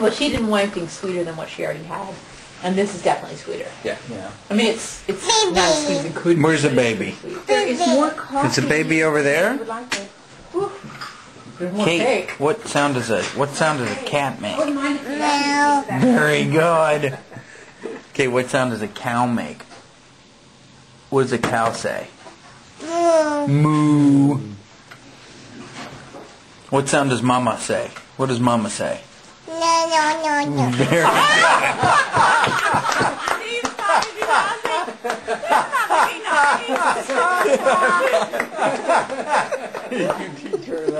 Well, she didn't want anything sweeter than what she already had, and this is definitely sweeter. Yeah. Yeah. I mean, it's it's not as sweet as it could. be, Where's the but it's baby? sweet. There is more coffee. Is the baby over there? Would like it. Whew. There's more Kate, cake. what sound does a what sound does a cat make? Wouldn't mind if you had a piece that. Very good. Okay, what sound does a cow make? What does a cow say? Moo. What sound does mama say? What does mama say? No, no, no, no. Very good. you concur that.